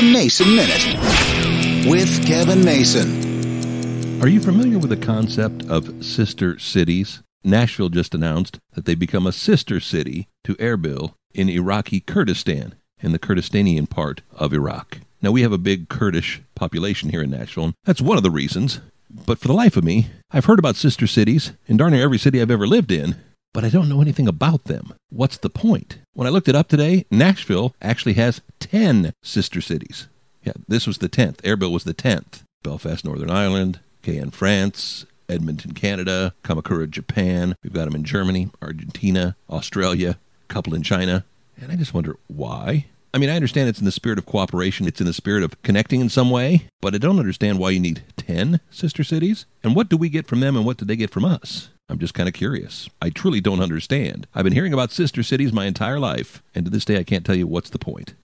The Mason Minute with Kevin Mason. Are you familiar with the concept of sister cities? Nashville just announced that they become a sister city to Erbil in Iraqi Kurdistan, in the Kurdistanian part of Iraq. Now, we have a big Kurdish population here in Nashville. and That's one of the reasons. But for the life of me, I've heard about sister cities in darn near every city I've ever lived in, but I don't know anything about them. What's the point? When I looked it up today, Nashville actually has 10 sister cities. Yeah, this was the 10th. Erbil was the 10th. Belfast, Northern Ireland, Cayenne, France, Edmonton, Canada, Kamakura, Japan. We've got them in Germany, Argentina, Australia, a couple in China. And I just wonder why. I mean, I understand it's in the spirit of cooperation, it's in the spirit of connecting in some way, but I don't understand why you need 10 sister cities. And what do we get from them and what do they get from us? I'm just kind of curious. I truly don't understand. I've been hearing about sister cities my entire life, and to this day I can't tell you what's the point.